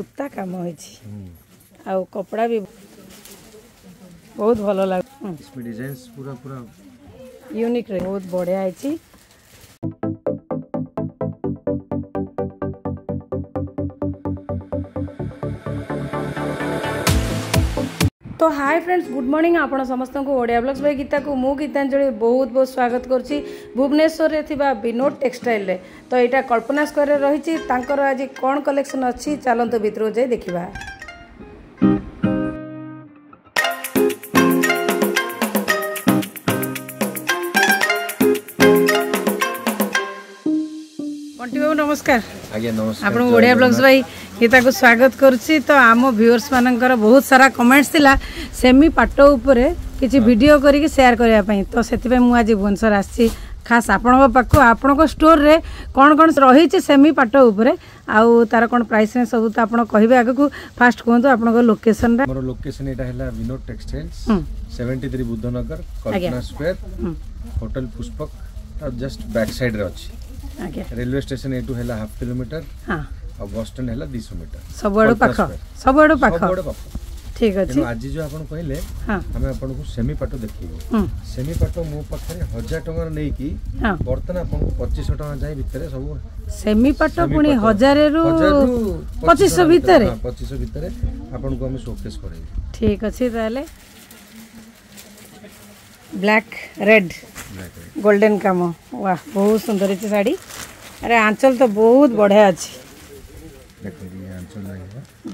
ସୂତା କାମ ହେଇଛି ଆଉ କପଡ଼ା ବି ବହୁତ ଭଲ ଲାଗୁ ୟୁନିକ୍ ବହୁତ ବଢ଼ିଆ ହେଇଛି তো ହାଏ ଫ୍ରେଣ୍ଡସ୍ ଗୁଡ୍ ମର୍ଣ୍ଣିଂ ଆପଣ ସମସ୍ତଙ୍କୁ ଓଡ଼ିଆ ବ୍ଲଗ୍ସ ଭାଇ ଗୀତାକୁ ମୁଁ ଗୀତାଞ୍ଜଳି ବହୁତ ବହୁତ ସ୍ୱାଗତ କରୁଛି ଭୁବନେଶ୍ୱରରେ ଥିବା ବିନୋଦ ଟେକ୍ସଟାଇଲରେ ତ ଏଇଟା କଳ୍ପନା ସ୍କୋୟାରରେ ରହିଛି ତାଙ୍କର ଆଜି କ'ଣ କଲେକ୍ସନ୍ ଅଛି ଚାଲନ୍ତୁ ଭିତରକୁ ଯାଇ ଦେଖିବା ବଣ୍ଟି ବାବୁ ନମସ୍କାର ଆପଣ ଓଡ଼ିଆ ବ୍ଲଗ୍ସ ଭାଇ ଗୀତାକୁ ସ୍ୱାଗତ କରୁଛି ତ ଆମ ଭିଉର୍ସ ମାନଙ୍କର ବହୁତ ସାରା କମେଣ୍ଟସ୍ ଥିଲା ସେମି ପାଟ ଉପରେ କିଛି ଭିଡ଼ିଓ କରିକି ସେୟାର କରିବା ପାଇଁ ତ ସେଥିପାଇଁ ମୁଁ ଆଜି ଭୁବନେଶ୍ୱର ଆସିଛି ଖାସ୍ ଆପଣଙ୍କ ପାଖକୁ ଆପଣଙ୍କ ଷ୍ଟୋରରେ କ'ଣ କ'ଣ ରହିଛି ସେମି ପାଟ ଉପରେ ଆଉ ତାର କ'ଣ ପ୍ରାଇସ୍ ରେ ସବୁ ତ ଆପଣ କହିବେ ଆଗକୁ ଫାଷ୍ଟ କୁହନ୍ତୁ ଆପଣଙ୍କ ଲୋକେସନଟା ମୋର ଲୋକେସନ ଏଇଟା ହେଲା Binod textiles seventy three Buddhanagar Kalpana square hotel Pushpak just back ସାଇଡ଼୍ରେ ଅଛି ଆଜ୍ଞା ରେଲୱେ ଷ୍ଟେସନ ଏଠୁ ହେଲା ହାଫ୍ କିଲୋମିଟର ଆଉ ବସଷ୍ଟାଣ୍ଡ ହେଲା ଦୁଇଶହ ମିଟର ସବୁଆଡ଼ୁ ପାଖ ସବୁଆଡ଼ୁ ପାଖ ଠିକ ଅଛି ଆଜି ଯୋଉ ଆପଣ କହିଲେ ଆମେ ଆପଣଙ୍କୁ ସେମି ପାଟ ଦେଖେଇବୁ ସେମି ପାଟ ମୋ ପାଖରେ ହଜାର ଟଙ୍କାର ନେଇକି ବର୍ତ୍ତମାନ ଆପଣଙ୍କୁ ପଚିଶଶହ ଟଙ୍କା ଯାଏ ଭିତରେ ସବୁ ସେମି ପାଟ ପୁଣି ହଜାରରୁ ପଚିଶଶହ ଭିତରେ ପଚିଶଶହ ଭିତରେ ଆପଣଙ୍କୁ ଆମେ ସୋକେସ୍ କରେଇବୁ ଠିକ ଅଛି ତାହେଲେ ବ୍ଲାକ୍ ରେଡ୍ গোল্ডেন কাম ওয়া বহু সুন্দর হয়েছে শাড়ি আরে আঁচল তো বহুত বঢ়িয়া আছে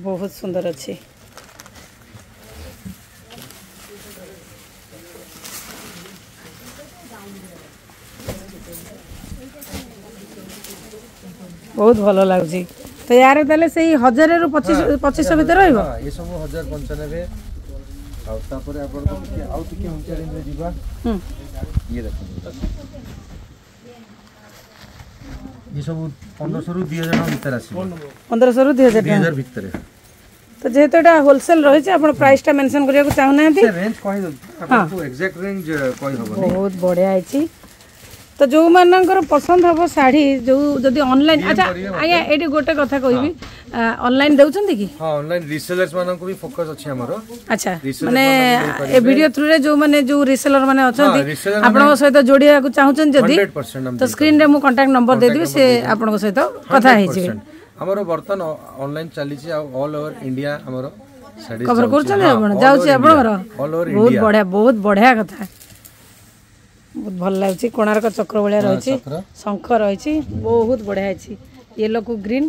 বহুত সুন্দর আছে ବହୁତ ଭଲ ଲାଗୁଛି ତ ୟାର ତାହେଲେ ସେଇ ହଜାରରୁ ପଚିଶ ପଚିଶଶହ ଭିତରେ ରହିବ ଏସବୁ ହଜାର ପଞ୍ଚାନବେ ଆଉ ତାପରେ ଆପଣଙ୍କ ଆଉ ଟିକେ ଯିବା ये দেখুন এসব পনেরোশো দুই হাজার টাকা ভিতরে আসবে পনেরোশো দুই হাজার দুই হাজার ভিতরে তো যেহেতু এটা হোলসেল রয়েছে আপনার প্রাইসটা মেনশন করিବାକୁ চাহু নাহাନ୍ତି রেঞ্জ কই দউ আপনাকে এক্সাক্ট রেঞ্জ কই হবো বহুত বড়িয়া আইছি তো যোউ মানଙ୍କର পছন্দ হবো শাড়ি যোউ যদি অনলাইন আচ্ছা আয়া এটি গোটে কথা কইবি অনলাইন দেউছন্তি কি হ্যাঁ অনলাইন রিসেলার্স মানকু বি ফোকাস আছে আমার আচ্ছা মানে এ ভিডিও থ্রু রে যো মানে যো রিসেলার মানে অছন্তি আপনাক সহিত জোড়িয়া কো চাহুচন যদি তো স্ক্রিন রে মু কন্টাক্ট নম্বর দে দিবি সে আপনাক সহিত কথা হইছিবে আমার বর্তমান অনলাইন চালিছে অল ওভার ইন্ডিয়া আমার কভার করছেন আপন যাউছি আপনার বহুত বড়িয়া বহুত বড়িয়া কথা ବହୁତ ଭଲ ଲାଗୁଛି କୋଣାର୍କ ଚକ୍ର ଭଳିଆ ରହିଛି ଶଙ୍ଖ ରହିଛି ବହୁତ ବଢ଼ିଆ ହେଇଛି ୟେଲୋକୁ ଗ୍ରୀନ୍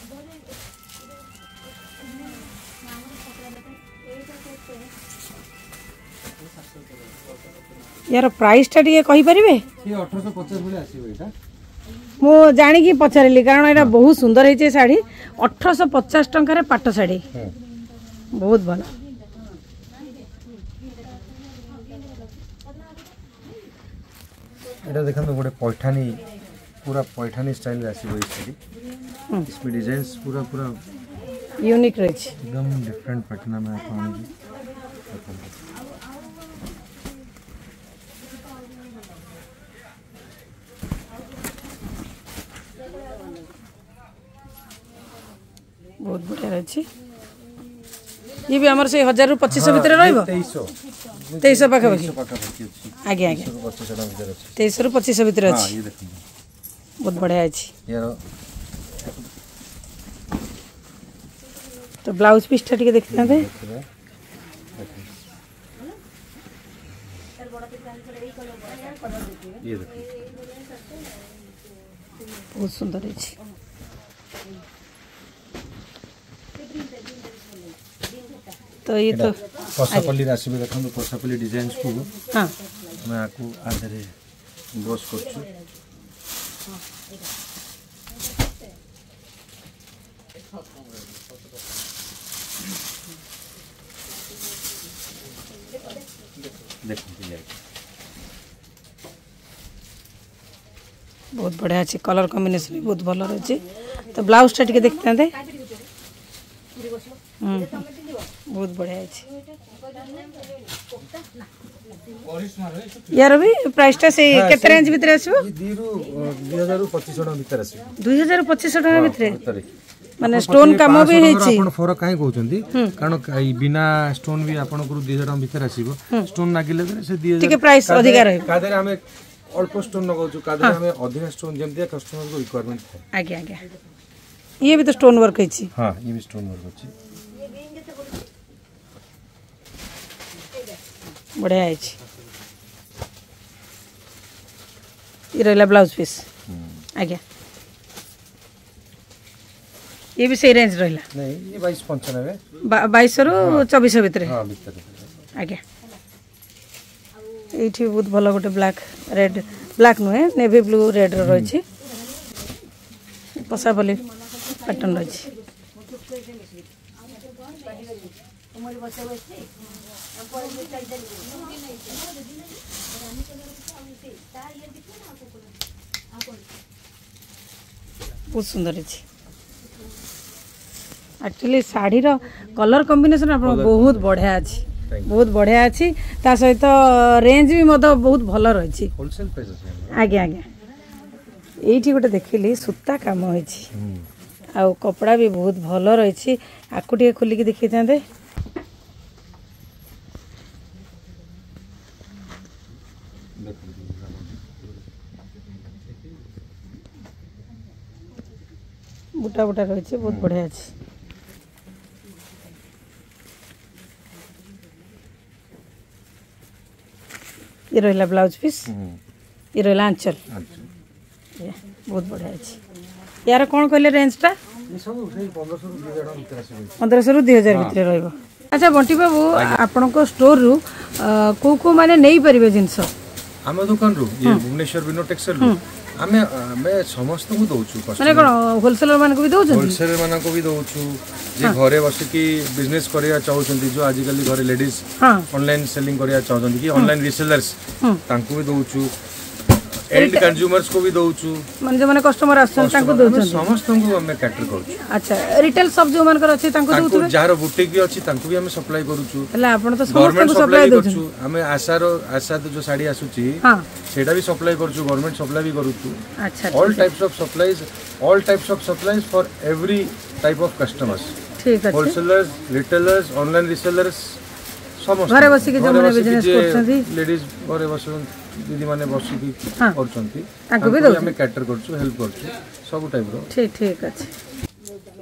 ইয়ার প্রাইসটা টিকে কইপারিবে মু জাণিকি পচারিলি কারণ এটা বহু সুন্দর হয়েছে শাড়ি অঠরশ পচাশ টাকার পাট শাড়ি বহুত ভালো এটা দেখন্তু গোটে পৈঠানি পুরা পৈঠানি স্টাইল আসিব এই শাড়ি इसमें डिजाइन पूरा पूरा यूनिक रही एकदम डिफरेंट पैटर्न में बहुत बढ़िया ये भी हमारे से हजार रु पचीस सौ भितर रही तेईस पाखापाखी तेईस रु पचीस सौ भितर अच्छे बहुत बढ़िया तो ब्लाउज पीस टा टे देखी था बहुत सुंदर है ତ ଇଏ ତ ପଶାପଲ୍ଲୀରେ ଆସିବେ ଦେଖନ୍ତୁ ପଶାପଲ୍ଲୀ ଡିଜାଇନ୍ସକୁ ଆମେ ଆକୁ ଆଧାରେ ବସ୍ କରୁଛୁ ଦେଖନ୍ତୁ ବହୁତ ବଢ଼ିଆ ଅଛି କଲର୍ କମ୍ବିନେସନ୍ ବି ବହୁତ ଭଲ ରହିଛି ତ ବ୍ଲାଉଜ୍ଟା ଟିକେ ଦେଖିଥାନ୍ତେ ହୁଁ बहुत बढ़िया यार भी प्राइस टा से केते रेंज भीतर आसबो 2025 भीतर आसबो 2025 टका भीतर মানে স্টোন কাম বি হেছি আপন ফরক কাই কইছন্তি কারণ বিনা স্টোন বি আপনকু 2000 টাকা ভিতর আসিব স্টোন নাগিলে সে 2000 টিকে প্রাইস অধিকার হয় কাদের আমি অল্প স্টোন নগোছু কাদের আমি অধিক স্টোন যেমতি কাস্টমার কো রিকোয়ারমেন্ট থাকে আগে আগে ये भी तो स्टोन वर्क है हां ये भी स्टोन वर्क है ବଢ଼ିଆ ହେଇଛି ଇଏ ରହିଲା ବ୍ଲାଉଜ୍ ପିସ୍ ଆଜ୍ଞା ଇଏ ବି ସେଇ ରେଞ୍ଜ ରହିଲା ବାଇଶରୁ ଚବିଶ ଭିତରେ ଆଜ୍ଞା ଏଇଠି ବହୁତ ଭଲ ଗୋଟେ ବ୍ଲାକ୍ ରେଡ୍ ବ୍ଲାକ୍ ନୁହେଁ ନେଭି ବ୍ଲୁ ରେଡ୍ର ରହିଛି ପଶାପଲି ପ୍ୟାଟର୍ନ ରହିଛି ବହୁତ ସୁନ୍ଦର ଅଛି ଆକ୍ଚୁଆଲି ଶାଢ଼ୀର କଲର୍ କମ୍ବିନେସନ୍ ଆପଣ ବହୁତ ବଢ଼ିଆ ଅଛି ବହୁତ ବଢ଼ିଆ ଅଛି ତା ସହିତ ରେଞ୍ଜ ବି ମଧ୍ୟ ବହୁତ ଭଲ ରହିଛି ଆଜ୍ଞା ଆଜ୍ଞା ଏଇଠି ଗୋଟେ ଦେଖିଲି ସୂତା କାମ ହେଇଛି ଆଉ କପଡ଼ା ବି ବହୁତ ଭଲ ରହିଛି ଆକୁ ଟିକେ ଖୋଲିକି ଦେଖେଇଥାନ୍ତେ बुटा बुटा রয়েছে बहुत बढ़िया আছে ये रहा ब्लाउज पीस ये रहा आंचल बहुत बढ़िया अच्छे यार कौन कहले रेंजटा पंद्रह रु दुई हजार भितर रहा अच्छा बंटी बाबू आपण स्टोर रु कौ कौ नहीं पारे जिनस ଆମ ଦୋକାନରୁ ଇଏ ଭୁବନେଶ୍ୱର ବିନୋଟେକ୍ସର ଆମେ ଆମେ ସମସ୍ତଙ୍କୁ ଦେଉଛୁ ମାନେ ହୋଲସେଲର ମାନଙ୍କୁ ବି ଦେଉଛୁ ହୋଲସେଲର ବି ଦେଉଛୁ ଯେ ଘରେ ବସିକି ବିଜନେସ୍ କରିବା ଚାହୁଁଛନ୍ତି ଯେଉଁ ଆଜିକାଲି ଘରେ ଲେଡ଼ିଜ୍ ଅନଲାଇନ୍ ସେଲିଂ କରିବା ଚାହୁଁଛନ୍ତି କି ଅନଲାଇନ୍ ରିସେଲର୍ସ ତାଙ୍କୁ ବି ଦେଉଛୁ এন্ড কনজ্যুমার্স কো বি দউচু মানে যে মানে কাস্টমার আসছেন তাঙ্কু দউচু সমস্তଙ୍କୁ আমি ক্যাটার করুচু আচ্ছা রিটেল সব যে মানকর আছে তাঙ্কু দউচু যার বুটিক বি আছে তাঙ্কু বি আমি সাপ্লাই করুচু হেলে আপন তো সমস্তଙ୍କୁ সাপ্লাই দউচু আমি আশার আশা তো যে শাড়ি আসুচি সেটা বি সাপ্লাই করুচু গভর্নমেন্ট সাপ্লাই বি করুচু আচ্ছা all types of supplies all types of supplies for every type of customers ঠিক আছে হোলসেলার্স রিটেলার্স অনলাইন রিসেলার্স ঘরে বসিকি যেমন বিজনেস করছন্তি লেডিজ ঘরে বসুন দিদি মানে বসিকি করছন্তি তাকে বি দউছি আমি ক্যাটার করছু হেল্প করছু সব টাইপ রো ঠিক ঠিক আছে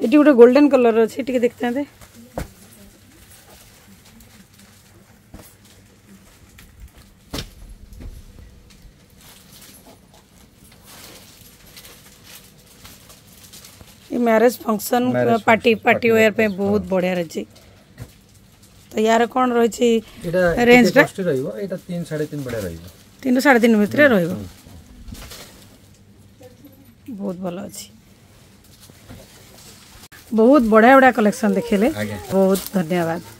এটি গোটে গোল্ডেন কলর আছে টিকে দেখতে হবে marriage function party party wear ପାଇଁ ବହୁତ ବଢ଼ିଆ ରହିଛି তো ইয়ার কোন রয়েছে রেঞ্জটা রইব এটা 3 3.5 বড় রইব 3 3.5 ভিতরে রইব বহুত ভালো আছে বহুত বড়া বড়া কালেকশন দেখিলে বহুত ধন্যবাদ